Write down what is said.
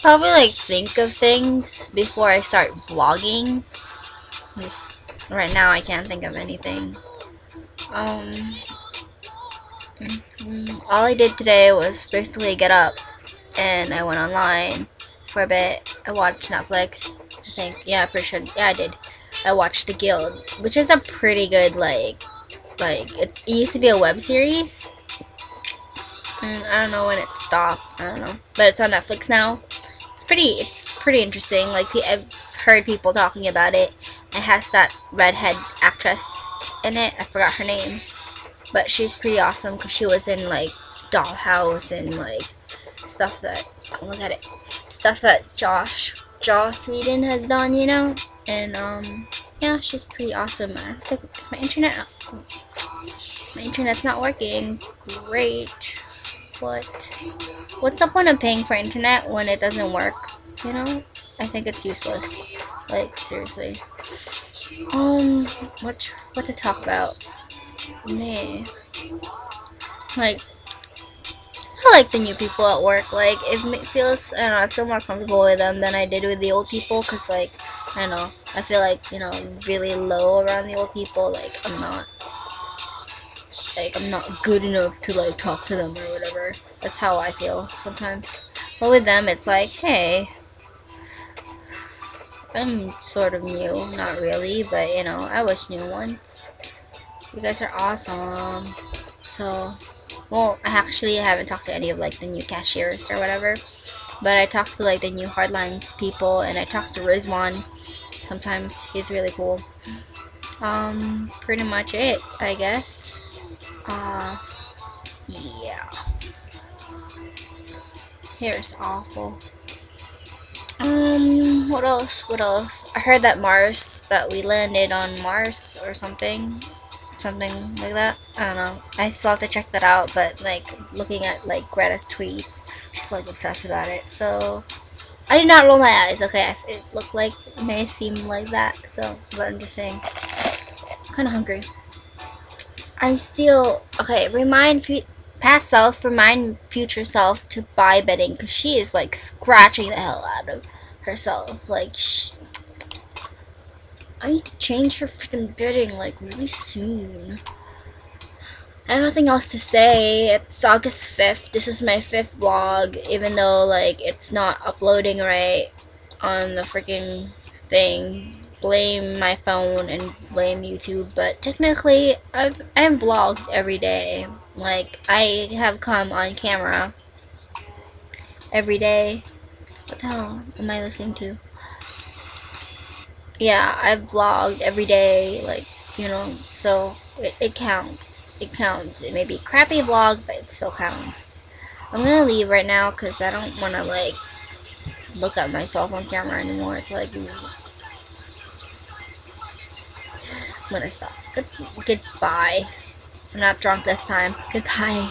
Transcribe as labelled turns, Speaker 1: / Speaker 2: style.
Speaker 1: probably like think of things before I start vlogging. Just right now I can't think of anything. Um, mm, all I did today was basically get up and I went online for a bit. I watched Netflix. I think, yeah, pretty sure, yeah, I did. I watched The Guild, which is a pretty good, like, like, it's, it used to be a web series. And I don't know when it stopped. I don't know. But it's on Netflix now. Pretty, it's pretty interesting. Like, I've heard people talking about it. It has that redhead actress in it. I forgot her name. But she's pretty awesome because she was in, like, Dollhouse and, like, stuff that, look at it, stuff that Josh, Joss Whedon has done, you know? And, um, yeah, she's pretty awesome. I think it's my internet. My internet's not working. Great. What? What's the point of paying for internet when it doesn't work? You know? I think it's useless. Like, seriously. Um, what, what to talk about? Nah. Like, I like the new people at work. Like, it feels, I don't know, I feel more comfortable with them than I did with the old people. Because, like, I don't know, I feel like, you know, really low around the old people. Like, I'm not, like, I'm not good enough to, like, talk to them or whatever. That's how I feel sometimes. But with them, it's like, hey, I'm sort of new. Not really, but, you know, I was new once. You guys are awesome. So, well, I actually haven't talked to any of like the new cashiers or whatever, but I talked to like the new hardlines people, and I talked to Rizwan. Sometimes he's really cool. Um, pretty much it, I guess. Uh, yeah. Hair is awful. Um, what else? What else? I heard that Mars, that we landed on Mars or something something like that. I don't know. I still have to check that out, but like looking at like Greta's tweets, she's like obsessed about it. So I did not roll my eyes. Okay, it looked like it may seem like that. So, but I'm just saying, kind of hungry. I'm still okay. Remind past self, remind future self to buy bedding because she is like scratching the hell out of herself. Like. I need to change her freaking bedding like really soon. I have nothing else to say. It's August 5th. This is my fifth vlog, even though like it's not uploading right on the freaking thing. Blame my phone and blame YouTube, but technically I've I've vlogged every day. Like I have come on camera every day. What the hell am I listening to? yeah, I've vlogged every day, like, you know, so it, it counts. It counts. It may be crappy vlog, but it still counts. I'm gonna leave right now because I don't want to, like, look at myself on camera anymore. It's like, I'm gonna stop. Good, goodbye. I'm not drunk this time. Goodbye.